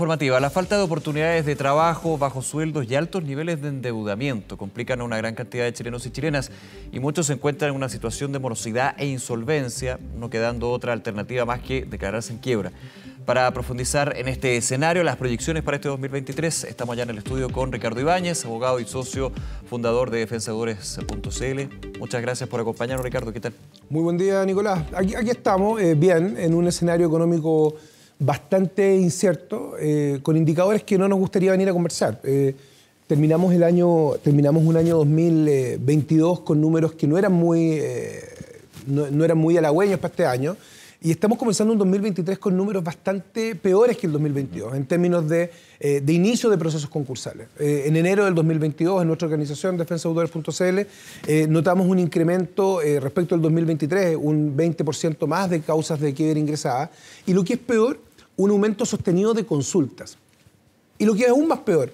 Informativa. La falta de oportunidades de trabajo, bajos sueldos y altos niveles de endeudamiento complican a una gran cantidad de chilenos y chilenas y muchos se encuentran en una situación de morosidad e insolvencia, no quedando otra alternativa más que declararse en quiebra. Para profundizar en este escenario, las proyecciones para este 2023, estamos ya en el estudio con Ricardo Ibáñez, abogado y socio fundador de defensadores.cl. Muchas gracias por acompañarnos, Ricardo. ¿Qué tal? Muy buen día, Nicolás. Aquí, estamos, eh, bien, en un escenario económico bastante incierto, eh, con indicadores que no nos gustaría venir a conversar. Eh, terminamos, el año, terminamos un año 2022 con números que no eran muy, eh, no, no, eran muy halagüeños para este año. Y estamos comenzando un 2023 con números bastante peores que el 2022 en términos de, eh, de inicio de procesos concursales. Eh, en enero del 2022, en nuestra organización defensadeudores.cl, notamos un incremento respecto al 2023, un 20% más de causas de quiebra ingresada. Y lo que es peor, un aumento sostenido de consultas. Y lo que es aún más peor,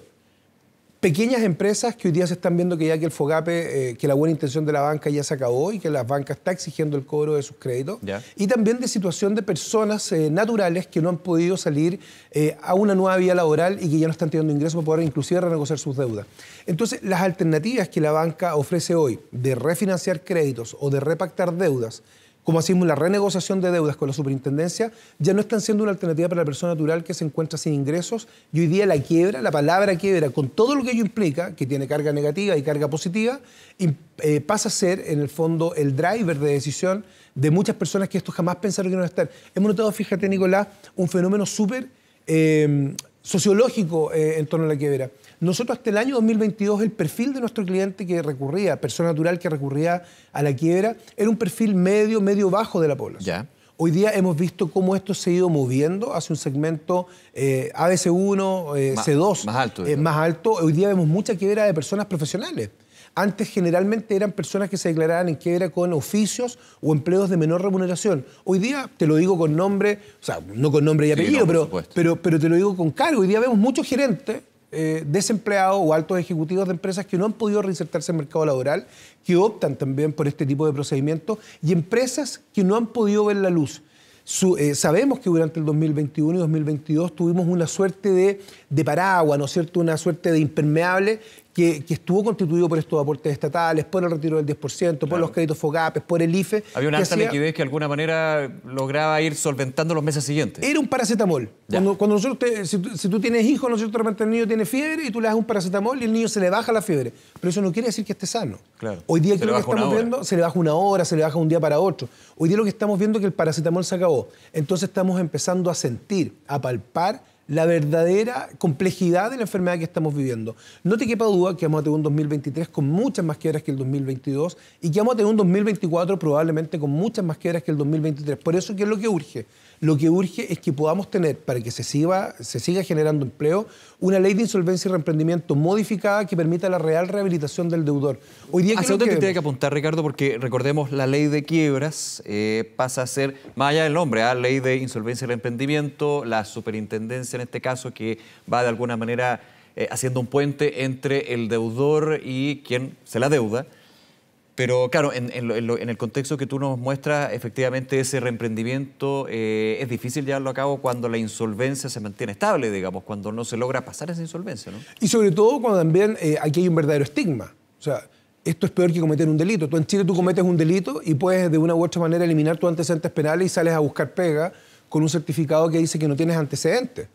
pequeñas empresas que hoy día se están viendo que ya que el FOGAPE, eh, que la buena intención de la banca ya se acabó y que la banca está exigiendo el cobro de sus créditos. Y también de situación de personas eh, naturales que no han podido salir eh, a una nueva vía laboral y que ya no están teniendo ingresos para poder inclusive renegociar sus deudas. Entonces, las alternativas que la banca ofrece hoy de refinanciar créditos o de repactar deudas como hacemos la renegociación de deudas con la superintendencia, ya no están siendo una alternativa para la persona natural que se encuentra sin ingresos. Y hoy día la quiebra, la palabra quiebra, con todo lo que ello implica, que tiene carga negativa y carga positiva, eh, pasa a ser, en el fondo, el driver de decisión de muchas personas que esto jamás pensaron que iban a estar. Hemos notado, fíjate, Nicolás, un fenómeno súper eh, sociológico eh, en torno a la quiebra. Nosotros hasta el año 2022 el perfil de nuestro cliente que recurría, persona natural que recurría a la quiebra, era un perfil medio, medio bajo de la población. Hoy día hemos visto cómo esto se ha ido moviendo hacia un segmento eh, ABC1, eh, C2. Más alto. más alto. Hoy día vemos mucha quiebra de personas profesionales. Antes generalmente eran personas que se declaraban en quiebra con oficios o empleos de menor remuneración. Hoy día, te lo digo con nombre, o sea, no con nombre y apellido, pero, pero, pero, te lo digo con cargo. Hoy día vemos muchos gerentes eh, desempleados o altos ejecutivos de empresas que no han podido reinsertarse en el mercado laboral, que optan también por este tipo de procedimientos, y empresas que no han podido ver la luz. Eh, sabemos que durante el 2021 y 2022 tuvimos una suerte de, de paraguas, ¿no es cierto? Una suerte de impermeable que, estuvo constituido por estos aportes estatales, por el retiro del 10%, por los créditos FOGAPES, por el IFE. Había una alta liquidez que de alguna manera lograba ir solventando los meses siguientes. Era un paracetamol. Cuando, nosotros, si, tú, tienes hijos, ¿no es cierto? el niño tiene fiebre y tú le das un paracetamol y el niño se le baja la fiebre. Pero eso no quiere decir que esté sano. Claro. Hoy día, lo que estamos viendo? Se le baja una hora, se le baja un día para otro. Hoy día lo que estamos viendo es que el paracetamol se acabó. Entonces estamos empezando a sentir, a palpar la verdadera complejidad de la enfermedad que estamos viviendo. No te quepa duda que vamos a tener un 2023 con muchas más quiebras que el 2022 y que vamos a tener un 2024 probablemente con muchas más quiebras que el 2023. Por eso, ¿qué es lo que urge? Lo que urge es que podamos tener, para que se siga, se siga generando empleo, una ley de insolvencia y reemprendimiento modificada que permita la real rehabilitación del deudor. Hoy día ¿Hacia dónde te tiene que apuntar, Ricardo? Porque recordemos, la ley de quiebras eh, pasa a ser, más allá del nombre, ¿ah? ley de insolvencia y reemprendimiento, la superintendencia en este caso, que va de alguna manera eh, haciendo un puente entre el deudor y quien se la deuda. Pero claro, en, el contexto que tú nos muestras, efectivamente ese reemprendimiento eh, es difícil llevarlo a cabo cuando la insolvencia se mantiene estable, digamos, cuando no se logra pasar esa insolvencia, ¿no? Y sobre todo cuando también eh, aquí hay un verdadero estigma. O sea, esto es peor que cometer un delito. Tú en Chile tú cometes un delito y puedes de una u otra manera eliminar tus antecedentes penales y sales a buscar pega con un certificado que dice que no tienes antecedentes.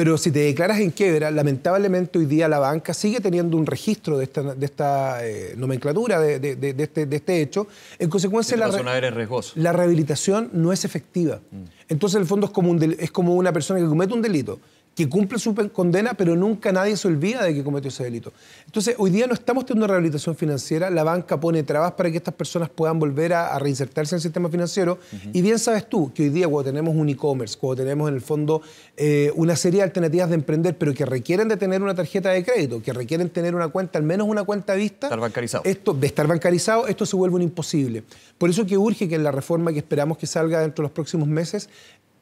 Pero si te declaras en quiebra, lamentablemente hoy día la banca sigue teniendo un registro de esta, de esta eh, nomenclatura, de, de, este, de, este, hecho. En consecuencia, la, la, rehabilitación no es efectiva. Mm. Entonces, en el fondo es como, un, es como una persona que comete un delito que cumple su condena, pero nunca nadie se olvida de que cometió ese delito. Entonces, hoy día no estamos teniendo rehabilitación financiera, la banca pone trabas para que estas personas puedan volver a, reinsertarse en el sistema financiero, y bien sabes tú que hoy día cuando tenemos un e-commerce, cuando tenemos en el fondo eh, una serie de alternativas de emprender, pero que requieren de tener una tarjeta de crédito, que requieren tener una cuenta, al menos una cuenta vista, estar bancarizado. Esto, de estar bancarizado, esto se vuelve un imposible. Por eso que urge que en la reforma que esperamos que salga dentro de los próximos meses,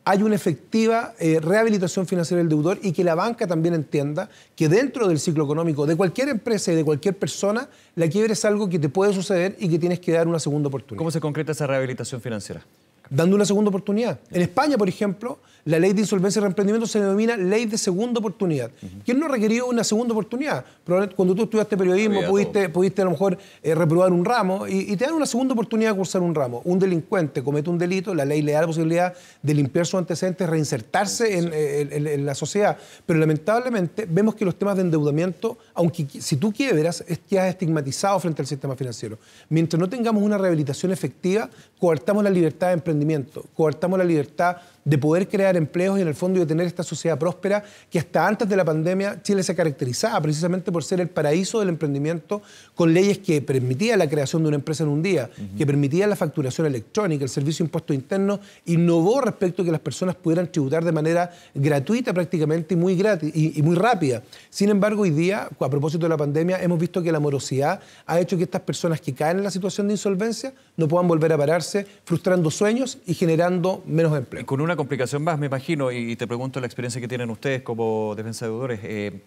hay una efectiva eh, rehabilitación financiera del deudor y que la banca también entienda que dentro del ciclo económico de cualquier empresa y de cualquier persona, la quiebra es algo que te puede suceder y que tienes que dar una segunda oportunidad. ¿Cómo se concreta esa rehabilitación financiera? Dando una segunda oportunidad. En España, por ejemplo, la ley de insolvencia y reemprendimiento se denomina ley de segunda oportunidad. ¿Quién no requirió una segunda oportunidad? Probablemente cuando tú estudiaste periodismo pudiste, pudiste, a lo mejor eh, reprobar un ramo y, te dan una segunda oportunidad de cursar un ramo. Un delincuente comete un delito, la ley le da la posibilidad de limpiar sus antecedentes, reinsertarse en, la sociedad. Pero lamentablemente vemos que los temas de endeudamiento, aunque si tú quiebras, es que has estigmatizado frente al sistema financiero. Mientras no tengamos una rehabilitación efectiva, coartamos la libertad de emprendimiento, coartamos la libertad de poder crear empleos y en el fondo de tener esta sociedad próspera que hasta antes de la pandemia Chile se caracterizaba precisamente por ser el paraíso del emprendimiento con leyes que permitían la creación de una empresa en un día, que permitían la facturación electrónica, el servicio de impuesto interno, innovó respecto a que las personas pudieran tributar de manera gratuita prácticamente y muy, gratis, y, muy rápida. Sin embargo, hoy día, a propósito de la pandemia, hemos visto que la morosidad ha hecho que estas personas que caen en la situación de insolvencia no puedan volver a pararse, frustrando sueños y generando menos empleo. Con una complicación más, me imagino, y te pregunto la experiencia que tienen ustedes como defensa de deudores. Eh,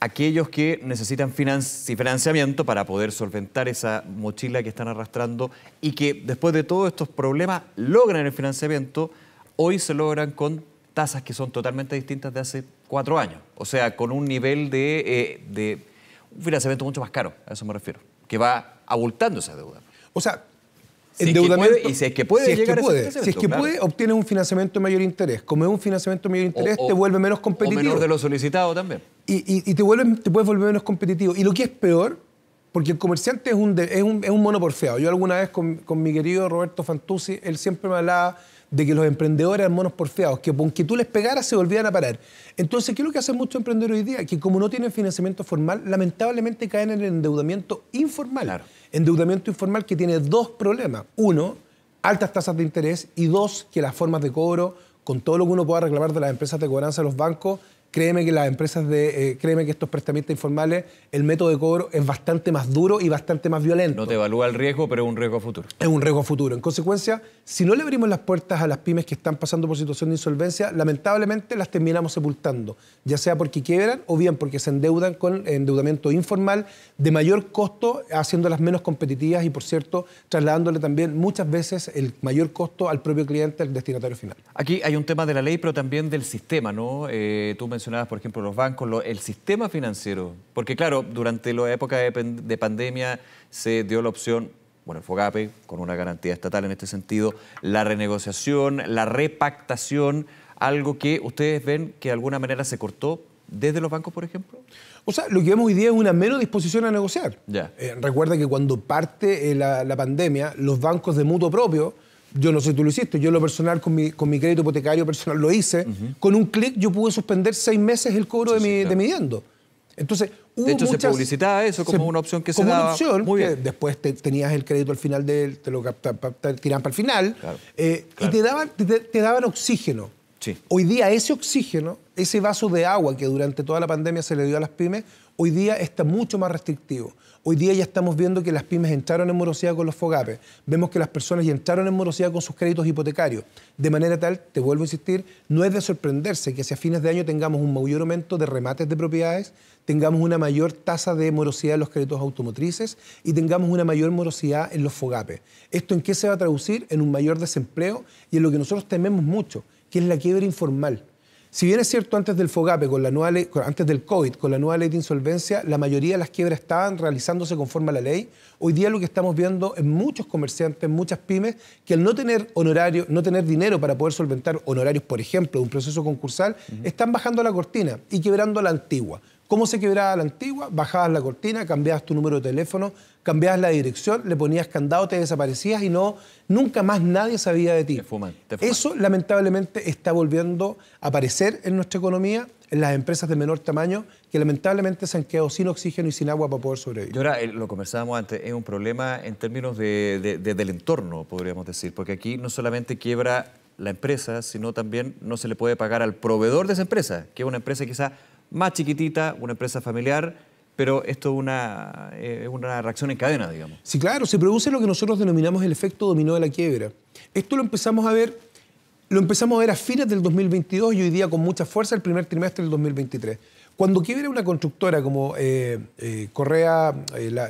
aquellos que necesitan financiamiento para poder solventar esa mochila que están arrastrando y que después de todos estos problemas logran el financiamiento, hoy se logran con tasas que son totalmente distintas de hace cuatro años. O sea, con un nivel de, eh, de un financiamiento mucho más caro, a eso me refiero, que va abultando esa deuda. O sea, endeudamiento. y si es que puede si llegar es que puede, Si es que puede, obtienes un financiamiento de mayor interés. Como es un financiamiento de mayor interés, te vuelve menos competitivo. O menor de lo solicitado también. Y, y, te, vuelve, te puedes volver menos competitivo. Y lo que es peor, porque el comerciante es un, es un, es un mono porfeado. Yo alguna vez con, con, mi querido Roberto Fantuzzi, él siempre me hablaba de que los emprendedores eran monos porfeados, que aunque tú les pegaras se volvían a parar. Entonces, ¿qué es lo que hacen muchos emprendedores hoy día? Que como no tienen financiamiento formal, lamentablemente caen en el endeudamiento informal. Claro. Endeudamiento informal que tiene dos problemas. Uno, altas tasas de interés y dos, que las formas de cobro, con todo lo que uno pueda reclamar de las empresas de cobranza de los bancos, créeme que las empresas de, eh, créeme que estos prestamistas informales, el método de cobro es bastante más duro y bastante más violento. No te evalúa el riesgo, pero es un riesgo futuro. Es un riesgo futuro. En consecuencia, si no le abrimos las puertas a las pymes que están pasando por situación de insolvencia, lamentablemente las terminamos sepultando, ya sea porque quiebran o bien porque se endeudan con endeudamiento informal de mayor costo, haciéndolas menos competitivas y, por cierto, trasladándole también muchas veces el mayor costo al propio cliente, al destinatario final. Aquí hay un tema de la ley, pero también del sistema, ¿no? Eh, tú mencionabas, por ejemplo, los bancos, el sistema financiero. Porque, claro, durante la época de, pandemia se dio la opción, bueno, el FOGAPE, con una garantía estatal en este sentido, la renegociación, la repactación, algo que ustedes ven que de alguna manera se cortó desde los bancos, por ejemplo? O sea, lo que vemos hoy día es una menos disposición a negociar. Eh, recuerda que cuando parte eh, la, la, pandemia, los bancos de mutuo propio yo no sé si tú lo hiciste, yo lo personal con mi, con mi crédito hipotecario personal lo hice, con un clic yo pude suspender seis meses el cobro de, mi, de mi. Entonces, hubo de hecho, se publicitaba eso como una opción que se daba. Como una opción, Muy bien. después tenías el crédito al final de él, te lo tiraban para el final, eh, y te daban, te, daban oxígeno. Hoy día ese oxígeno, ese vaso de agua que durante toda la pandemia se le dio a las pymes, hoy día está mucho más restrictivo. Hoy día ya estamos viendo que las pymes entraron en morosidad con los FOGAPE. Vemos que las personas ya entraron en morosidad con sus créditos hipotecarios. De manera tal, te vuelvo a insistir, no es de sorprenderse que hacia fines de año tengamos un mayor aumento de remates de propiedades, tengamos una mayor tasa de morosidad en los créditos automotrices y tengamos una mayor morosidad en los FOGAPE. ¿Esto en qué se va a traducir? En un mayor desempleo y en lo que nosotros tememos mucho, que es la quiebra informal. Si bien es cierto, antes del FOGAPE, con la nueva ley, antes del COVID, con la nueva ley de insolvencia, la mayoría de las quiebras estaban realizándose conforme a la ley. Hoy día lo que estamos viendo en muchos comerciantes, muchas pymes, que al no tener honorario, no tener dinero para poder solventar honorarios, por ejemplo, de un proceso concursal, están bajando la cortina y quebrando la antigua. ¿Cómo se quebraba la antigua? Bajabas la cortina, cambiabas tu número de teléfono, cambiabas la dirección, le ponías candado, te desaparecías y no, nunca más nadie sabía de ti. Eso lamentablemente está volviendo a aparecer en nuestra economía, en las empresas de menor tamaño, que lamentablemente se han quedado sin oxígeno y sin agua para poder sobrevivir. Y ahora, eh, lo conversábamos antes, es un problema en términos de, del entorno, podríamos decir, porque aquí no solamente quiebra la empresa, sino también no se le puede pagar al proveedor de esa empresa, que es una empresa quizá más chiquitita, una empresa familiar, pero esto es una, eh, una reacción en cadena, digamos. Sí, claro, se produce lo que nosotros denominamos el efecto dominó de la quiebra. Esto lo empezamos a ver, lo empezamos a ver a fines del 2022 y hoy día con mucha fuerza el primer trimestre del 2023. Cuando quiebra una constructora como eh, eh, Correa, eh, la,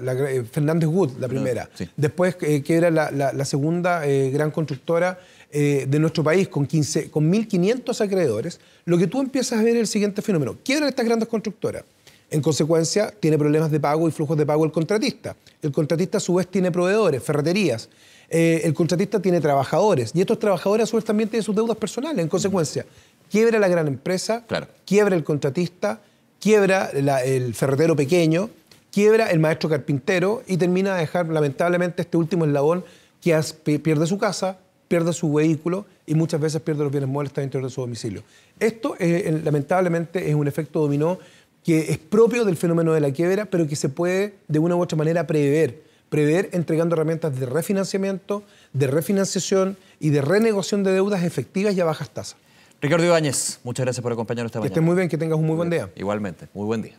Fernández Wood, la primera, después quiebra la, la segunda gran constructora de nuestro país con, 15, con 1.500 acreedores, lo que tú empiezas a ver es el siguiente fenómeno. Quiebran estas grandes constructoras. En consecuencia, tiene problemas de pago y flujos de pago el contratista. El contratista a su vez tiene proveedores, ferreterías. el contratista tiene trabajadores y estos trabajadores a su vez también tienen sus deudas personales. En consecuencia, quiebra la gran empresa, quiebra el contratista, quiebra el ferretero pequeño, quiebra el maestro carpintero y termina de dejar lamentablemente este último eslabón que pierde su casa, pierde su vehículo y muchas veces pierde los bienes muebles dentro de su domicilio. Esto eh, lamentablemente es un efecto dominó que es propio del fenómeno de la quiebra, pero que se puede de una u otra manera prever. Prever entregando herramientas de refinanciamiento, de refinanciación y de renegociación de deudas efectivas y a bajas tasas. Ricardo Ibáñez, muchas gracias por acompañarnos esta mañana. Que estés muy bien, que tengas un muy buen día. Igualmente, muy buen día.